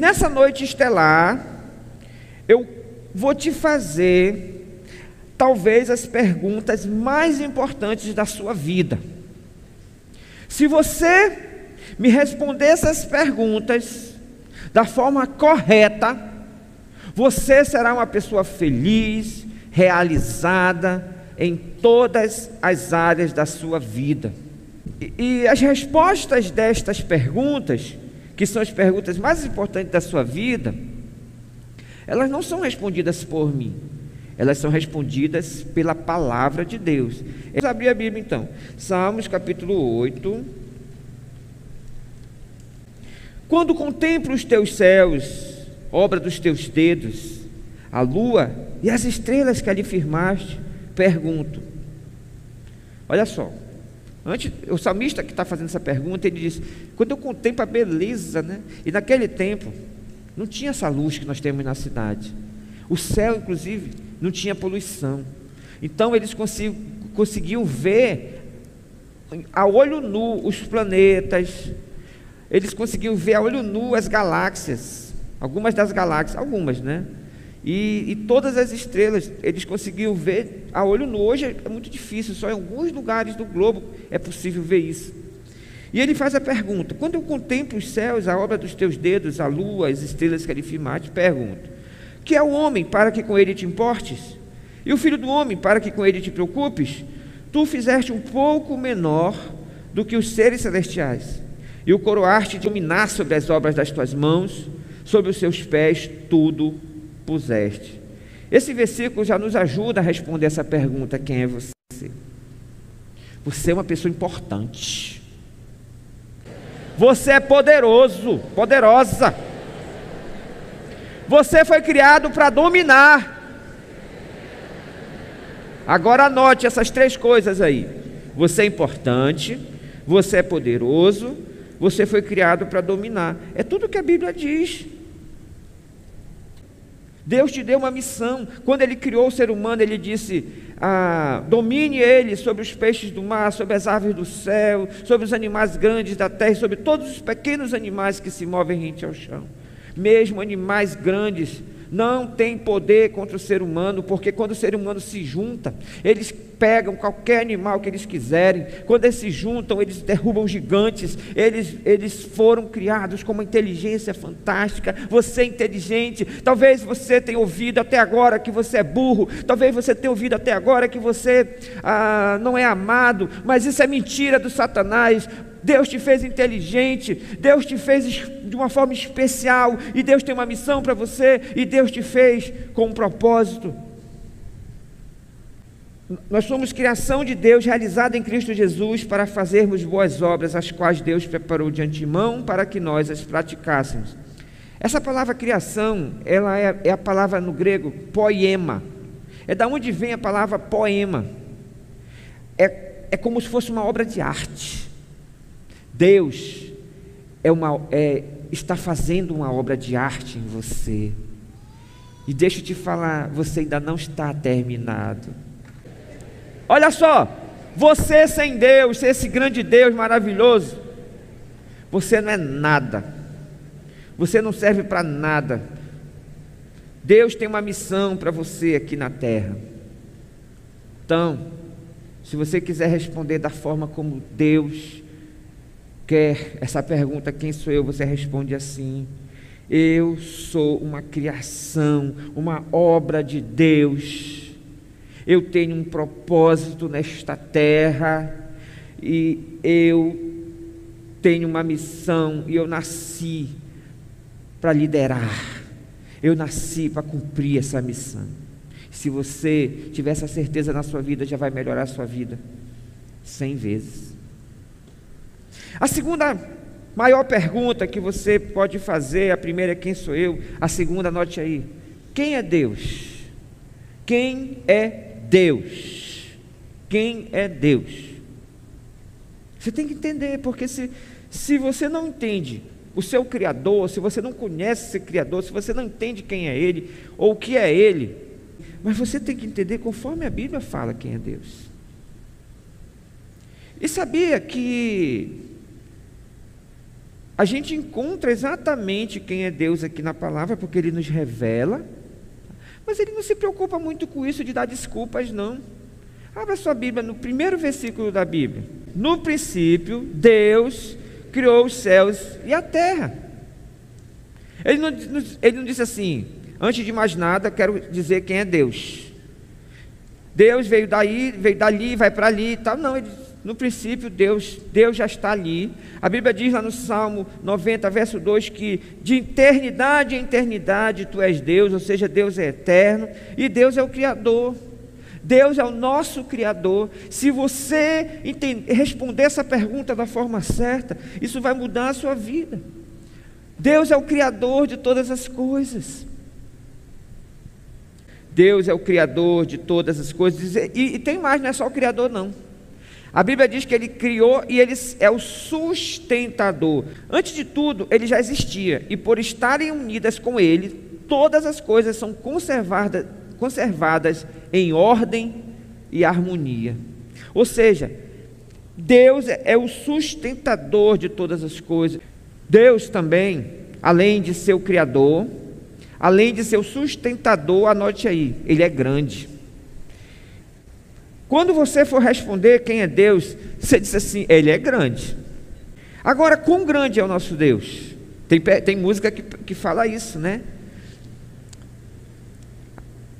nessa noite estelar, eu vou te fazer talvez as perguntas mais importantes da sua vida. Se você me responder essas perguntas da forma correta, você será uma pessoa feliz, realizada em todas as áreas da sua vida. E, e as respostas destas perguntas, que são as perguntas mais importantes da sua vida, elas não são respondidas por mim, elas são respondidas pela palavra de Deus. Vamos abrir a Bíblia então. Salmos capítulo 8. Quando contemplo os teus céus, obra dos teus dedos, a lua e as estrelas que ali firmaste, pergunto. Olha só, antes, o salmista que está fazendo essa pergunta, ele diz: quando eu contemplo a beleza, né? E naquele tempo não tinha essa luz que nós temos na cidade. O céu, inclusive, não tinha poluição. Então eles conseguiam ver a olho nu os planetas, eles conseguiam ver a olho nu as galáxias, algumas das galáxias, algumas, né? E, e, todas as estrelas eles conseguiam ver a olho nu. Hoje é muito difícil, só em alguns lugares do globo é possível ver isso. E ele faz a pergunta: quando eu contemplo os céus, a obra dos teus dedos, a lua, as estrelas que ali firmaste, pergunto: que é o homem para que com ele te importes? E o filho do homem para que com ele te preocupes? Tu fizeste um pouco menor do que os seres celestiais, e o coroaste de dominar sobre as obras das tuas mãos, sobre os seus pés tudo puseste. Esse versículo já nos ajuda a responder essa pergunta: quem é você? Você é uma pessoa importante. Você é poderoso, poderosa. Você foi criado para dominar. Agora anote essas três coisas aí. Você é importante, você é poderoso, você foi criado para dominar. É tudo que a Bíblia diz. Deus te deu uma missão. Quando Ele criou o ser humano, Ele disse: ah, domine ele sobre os peixes do mar, sobre as aves do céu, sobre os animais grandes da terra, sobre todos os pequenos animais que se movem rente ao chão. Mesmo animais grandes não têm poder contra o ser humano, porque quando o ser humano se junta, eles pegam qualquer animal que eles quiserem, quando eles se juntam, eles derrubam gigantes, eles, eles foram criados com uma inteligência fantástica. Você é inteligente, talvez você tenha ouvido até agora que você é burro, talvez você tenha ouvido até agora que você ah, não é amado, mas isso é mentira do Satanás. Deus te fez inteligente, Deus te fez de uma forma especial, e Deus tem uma missão para você, e Deus te fez com um propósito. Nós somos criação de Deus realizada em Cristo Jesus para fazermos boas obras, as quais Deus preparou de antemão para que nós as praticássemos. Essa palavra criação, ela é, é a palavra no grego poema. É da onde vem a palavra poema. É, é como se fosse uma obra de arte. Deus é uma, é, está fazendo uma obra de arte em você. E deixa eu te falar, você ainda não está terminado. Olha só, você sem Deus, esse grande Deus maravilhoso, você não é nada. Você não serve para nada. Deus tem uma missão para você aqui na terra. Então, se você quiser responder da forma como Deus quer essa pergunta, quem sou eu? Você responde assim: Eu sou uma criação, uma obra de Deus. Eu tenho um propósito nesta terra e eu tenho uma missão e eu nasci para liderar. Eu nasci para cumprir essa missão. Se você tiver essa certeza na sua vida, já vai melhorar a sua vida cem vezes. A segunda maior pergunta que você pode fazer, a primeira é quem sou eu, a segunda anote aí. Quem é Deus? Quem é Deus? Quem é Deus? Você tem que entender, porque se, se você não entende o seu Criador, se você não conhece esse Criador, se você não entende quem é Ele ou o que é Ele, mas você tem que entender conforme a Bíblia fala quem é Deus. E sabia que a gente encontra exatamente quem é Deus aqui na palavra, porque ele nos revela, mas ele não se preocupa muito com isso de dar desculpas, não. Abra sua Bíblia no primeiro versículo da Bíblia. No princípio, Deus criou os céus e a terra. Ele não, ele não disse assim, antes de mais nada, quero dizer quem é Deus. Deus veio daí, veio dali, vai para ali e tal. Não, ele, no princípio, Deus, Deus já está ali. A Bíblia diz lá no Salmo 90, verso 2, que de eternidade em eternidade tu és Deus, ou seja, Deus é eterno e Deus é o Criador. Deus é o nosso Criador. Se você entender, responder essa pergunta da forma certa, isso vai mudar a sua vida. Deus é o Criador de todas as coisas. Deus é o Criador de todas as coisas. E, e tem mais, não é só o Criador, não. A Bíblia diz que ele criou e ele é o sustentador. Antes de tudo, ele já existia. E por estarem unidas com ele, todas as coisas são conservadas, conservadas em ordem e harmonia. Ou seja, Deus é o sustentador de todas as coisas. Deus também, além de ser o Criador, além de ser o sustentador, anote aí, Ele é grande. Quando você for responder quem é Deus, você diz assim: Ele é grande. Agora, quão grande é o nosso Deus? Tem, tem música que, que fala isso, né?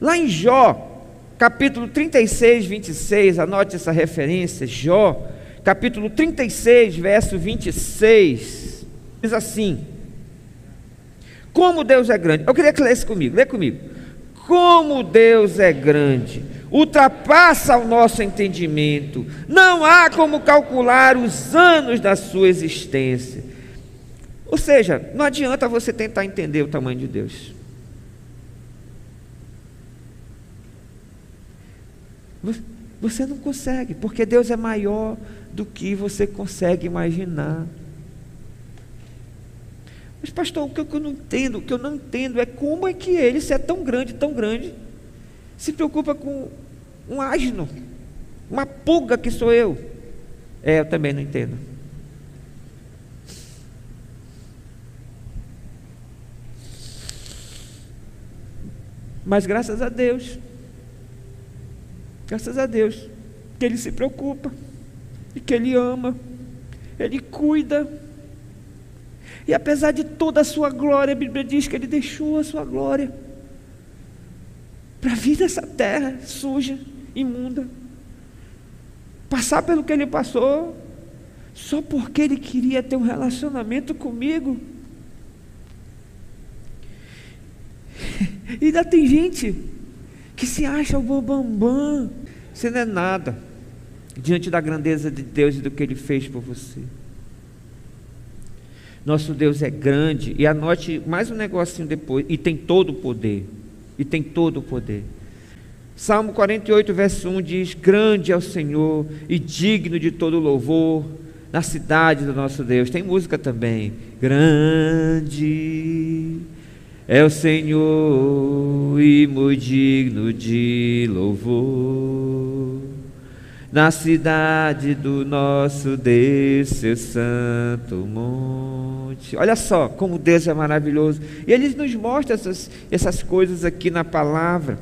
Lá em Jó, capítulo 36, 26, anote essa referência, Jó, capítulo 36, verso 26, diz assim: Como Deus é grande. Eu queria que lesse comigo, lê comigo. Como Deus é grande, ultrapassa o nosso entendimento, não há como calcular os anos da sua existência. Ou seja, não adianta você tentar entender o tamanho de Deus. Você não consegue, porque Deus é maior do que você consegue imaginar. Mas, pastor, o que eu não entendo, o que eu não entendo é como é que ele, se é tão grande, tão grande, se preocupa com um asno, uma pulga que sou eu. É, eu também não entendo. Mas graças a Deus, Graças a Deus, que Ele se preocupa, e que Ele ama, Ele cuida. E apesar de toda a sua glória, a Bíblia diz que Ele deixou a sua glória para vir nessa terra suja, imunda, passar pelo que Ele passou, só porque Ele queria ter um relacionamento comigo. E ainda tem gente que se acha o bambambam, bam, bam, você não é nada diante da grandeza de Deus e do que Ele fez por você. Nosso Deus é grande, e anote mais um negocinho depois, e tem todo o poder. E tem todo o poder. Salmo 48, verso 1 diz: Grande é o Senhor e digno de todo louvor na cidade do nosso Deus. Tem música também. Grande é o Senhor e muito digno de louvor. Na cidade do nosso Deus, seu santo monte. Olha só como Deus é maravilhoso. E Ele nos mostra essas, essas coisas aqui na palavra.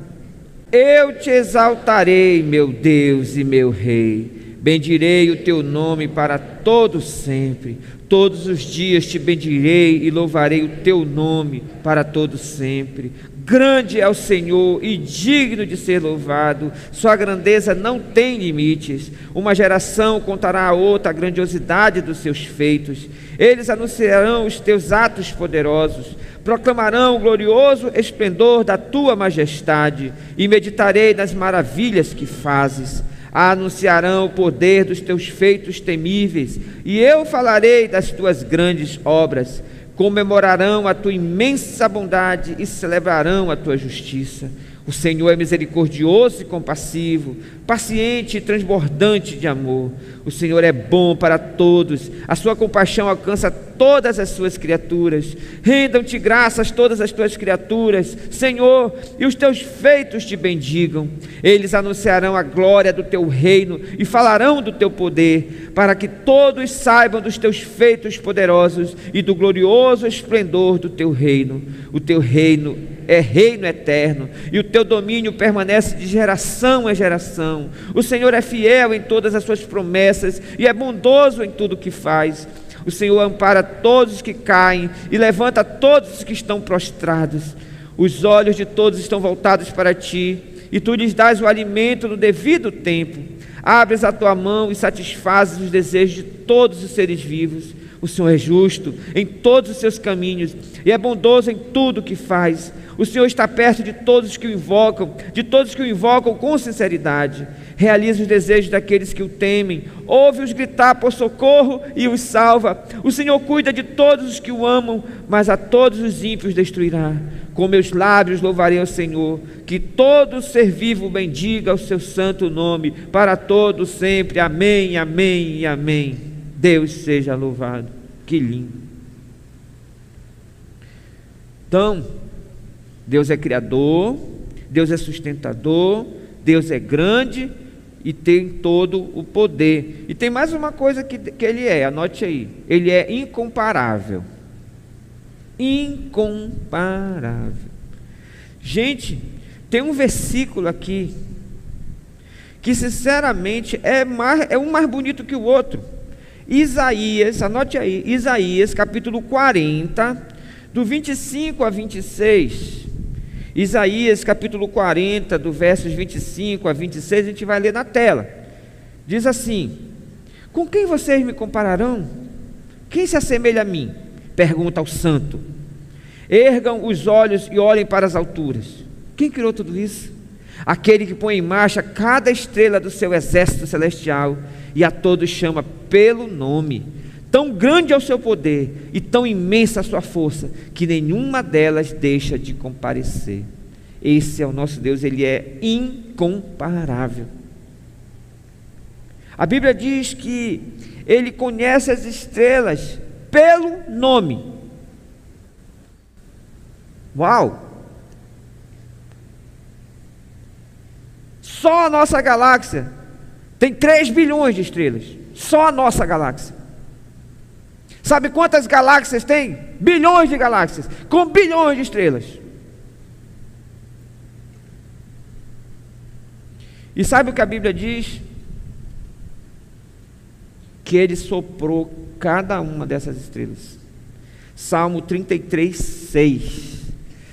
Eu te exaltarei, meu Deus e meu Rei. Bendirei o teu nome para todo sempre. Todos os dias te bendirei e louvarei o teu nome para todo sempre. Grande é o Senhor e digno de ser louvado. Sua grandeza não tem limites. Uma geração contará a outra a grandiosidade dos seus feitos. Eles anunciarão os teus atos poderosos, proclamarão o glorioso esplendor da tua majestade e meditarei nas maravilhas que fazes anunciarão o poder dos teus feitos temíveis, e eu falarei das tuas grandes obras. Comemorarão a tua imensa bondade e celebrarão a tua justiça. O Senhor é misericordioso e compassivo, paciente e transbordante de amor. O Senhor é bom para todos, a sua compaixão alcança todas as suas criaturas. Rendam-te graças todas as tuas criaturas, Senhor, e os teus feitos te bendigam. Eles anunciarão a glória do teu reino e falarão do teu poder, para que todos saibam dos teus feitos poderosos e do glorioso esplendor do teu reino. O teu reino é reino eterno e o teu domínio permanece de geração a geração. O Senhor é fiel em todas as suas promessas e é bondoso em tudo que faz. O Senhor ampara todos os que caem e levanta todos os que estão prostrados. Os olhos de todos estão voltados para ti, e tu lhes dás o alimento no devido tempo. Abres a tua mão e satisfazes os desejos de todos os seres vivos. O Senhor é justo em todos os seus caminhos e é bondoso em tudo o que faz. O Senhor está perto de todos os que o invocam, de todos que o invocam com sinceridade. Realiza os desejos daqueles que o temem, ouve-os gritar por socorro e os salva. O Senhor cuida de todos os que o amam, mas a todos os ímpios destruirá. Com meus lábios louvarei ao Senhor, que todo ser vivo bendiga o seu santo nome, para todos sempre. Amém, amém e amém. Deus seja louvado. Que lindo. Então, Deus é criador, Deus é sustentador, Deus é grande e tem todo o poder. E tem mais uma coisa que, que ele é, anote aí: ele é incomparável. Incomparável. Gente, tem um versículo aqui que sinceramente é, mais, é um mais bonito que o outro. Isaías, anote aí, Isaías capítulo 40, do 25 a 26. Isaías capítulo 40, do versos 25 a 26, a gente vai ler na tela. Diz assim: Com quem vocês me compararão? Quem se assemelha a mim? Pergunta ao santo. Ergam os olhos e olhem para as alturas. Quem criou tudo isso? Aquele que põe em marcha cada estrela do seu exército celestial e a todos chama pelo nome. Tão grande é o seu poder e tão imensa a sua força, que nenhuma delas deixa de comparecer. Esse é o nosso Deus, ele é incomparável. A Bíblia diz que ele conhece as estrelas pelo nome. Uau! Só a nossa galáxia tem 3 bilhões de estrelas. Só a nossa galáxia. Sabe quantas galáxias tem? Bilhões de galáxias, com bilhões de estrelas. E sabe o que a Bíblia diz? Que ele soprou cada uma dessas estrelas. Salmo 33, 6.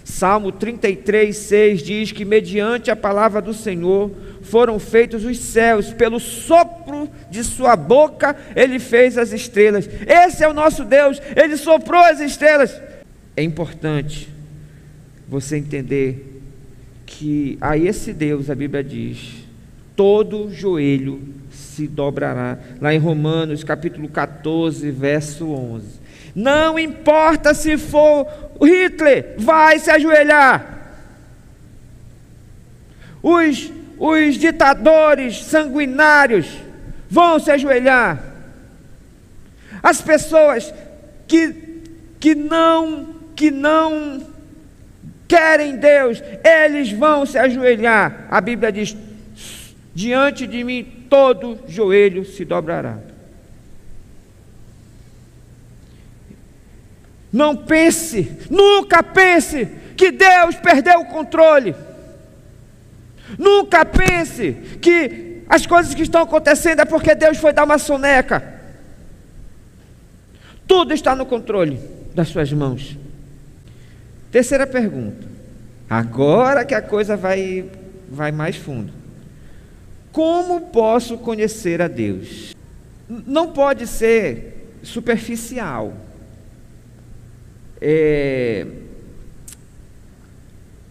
Salmo 33, 6 diz que, mediante a palavra do Senhor, foram feitos os céus, pelo sopro de sua boca ele fez as estrelas. Esse é o nosso Deus, ele soprou as estrelas. É importante você entender que a esse Deus a Bíblia diz: todo joelho se dobrará. Lá em Romanos, capítulo 14, verso 11. Não importa se for Hitler, vai se ajoelhar. Os os ditadores sanguinários vão se ajoelhar. As pessoas que, que não que não querem Deus, eles vão se ajoelhar. A Bíblia diz: diante de mim todo joelho se dobrará. Não pense, nunca pense que Deus perdeu o controle. Nunca pense que as coisas que estão acontecendo é porque Deus foi dar uma soneca. Tudo está no controle das suas mãos. Terceira pergunta. Agora que a coisa vai, vai mais fundo. Como posso conhecer a Deus? Não pode ser superficial. É,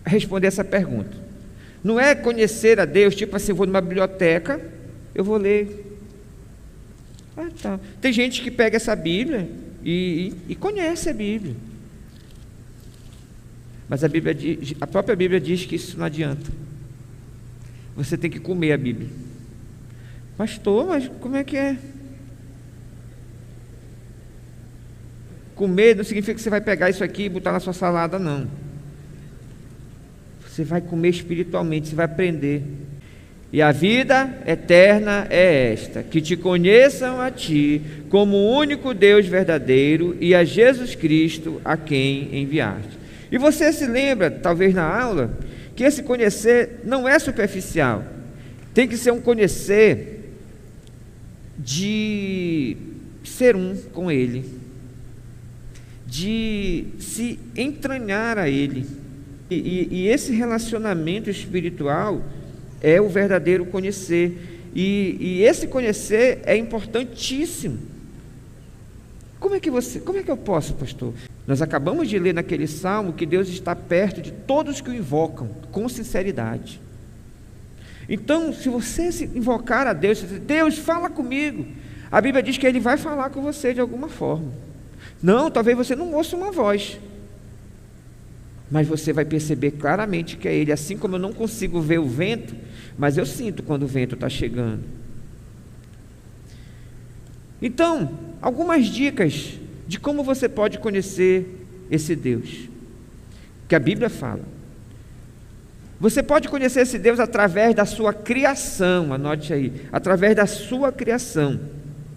responder essa pergunta. Não é conhecer a Deus, tipo assim, vou numa biblioteca, eu vou ler. Ah, tá. Tem gente que pega essa Bíblia e, e, e conhece a Bíblia. Mas a, Bíblia a própria Bíblia diz que isso não adianta. Você tem que comer a Bíblia. Pastor, mas como é que é? Comer não significa que você vai pegar isso aqui e botar na sua salada, não. Você vai comer espiritualmente, você vai aprender. E a vida eterna é esta: que te conheçam a ti como o único Deus verdadeiro e a Jesus Cristo a quem enviaste. E você se lembra, talvez na aula, que esse conhecer não é superficial, tem que ser um conhecer de ser um com Ele, de se entranhar a Ele. E, e, e esse relacionamento espiritual é o verdadeiro conhecer. E, e, esse conhecer é importantíssimo. Como é que você, como é que eu posso, pastor? Nós acabamos de ler naquele salmo que Deus está perto de todos que o invocam com sinceridade. Então, se você se invocar a Deus, Deus, fala comigo. A Bíblia diz que Ele vai falar com você de alguma forma. Não, talvez você não ouça uma voz. Mas você vai perceber claramente que é Ele. Assim como eu não consigo ver o vento, mas eu sinto quando o vento está chegando. Então, algumas dicas de como você pode conhecer esse Deus, que a Bíblia fala. Você pode conhecer esse Deus através da sua criação, anote aí, através da sua criação.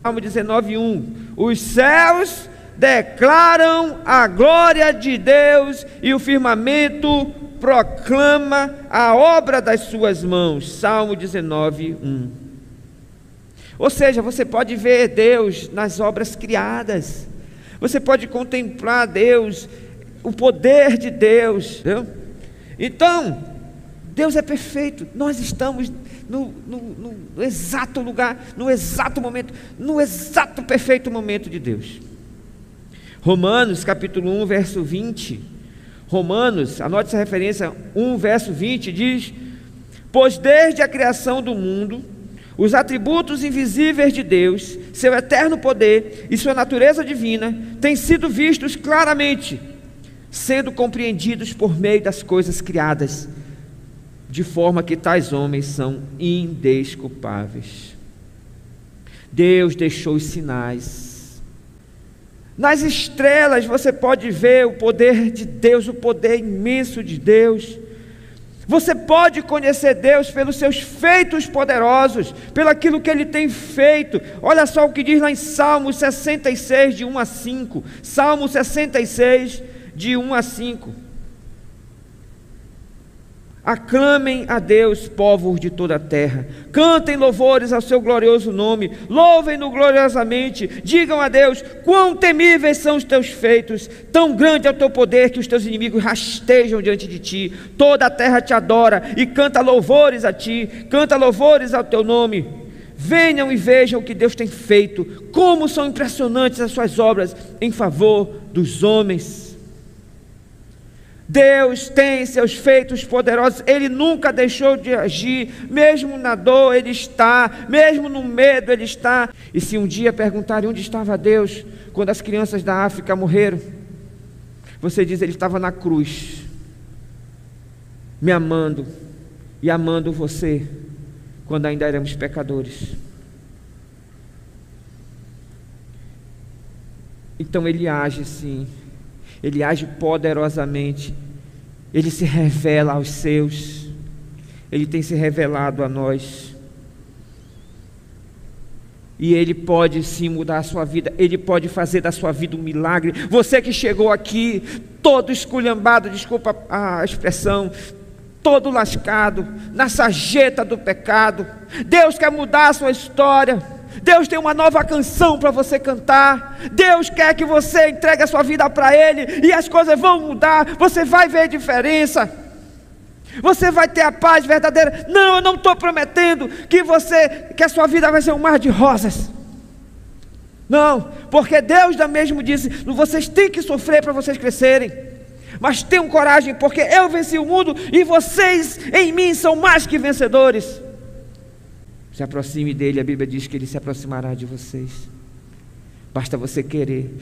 Salmo 19:1. Os céus declaram a glória de Deus e o firmamento proclama a obra das suas mãos. Salmo 19:1. Ou seja, você pode ver Deus nas obras criadas. Você pode contemplar Deus, o poder de Deus. Então, Deus é perfeito. Nós estamos no, no, no, exato lugar, no exato momento, no exato perfeito momento de Deus. Romanos capítulo 1, verso 20. Romanos, anote essa referência, 1, verso 20, diz: Pois desde a criação do mundo, os atributos invisíveis de Deus, seu eterno poder e sua natureza divina têm sido vistos claramente, sendo compreendidos por meio das coisas criadas, de forma que tais homens são indesculpáveis. Deus deixou os sinais. Nas estrelas você pode ver o poder de Deus, o poder imenso de Deus. Você pode conhecer Deus pelos seus feitos poderosos, pelo aquilo que Ele tem feito. Olha só o que diz lá em Salmo 66, de 1 a 5. Salmo 66, de 1 a 5. Aclamem a Deus, povos de toda a terra. Cantem louvores ao seu glorioso nome. Louvem-no gloriosamente. Digam a Deus: quão temíveis são os teus feitos. Tão grande é o teu poder que os teus inimigos rastejam diante de ti. Toda a terra te adora e canta louvores a ti. Canta louvores ao teu nome. Venham e vejam o que Deus tem feito. Como são impressionantes as suas obras em favor dos homens. Deus tem seus feitos poderosos, Ele nunca deixou de agir, mesmo na dor Ele está, mesmo no medo Ele está. E se um dia perguntarem onde estava Deus quando as crianças da África morreram, você diz: Ele estava na cruz, me amando e amando você, quando ainda éramos pecadores. Então Ele age sim ele age poderosamente, ele se revela aos seus, ele tem se revelado a nós. E Ele pode sim mudar a sua vida, Ele pode fazer da sua vida um milagre. Você que chegou aqui, todo esculhambado, desculpa a expressão, todo lascado, na sarjeta do pecado, Deus quer mudar a sua história. Deus tem uma nova canção para você cantar. Deus quer que você entregue a sua vida para Ele e as coisas vão mudar. Você vai ver diferença. Você vai ter a paz verdadeira. Não, eu não estou prometendo que você, que a sua vida vai ser um mar de rosas. Não, porque Deus da mesmo disse: vocês têm que sofrer para vocês crescerem. Mas tenham coragem, porque eu venci o mundo e vocês em mim são mais que vencedores. Se aproxime dele, a Bíblia diz que ele se aproximará de vocês. Basta você querer.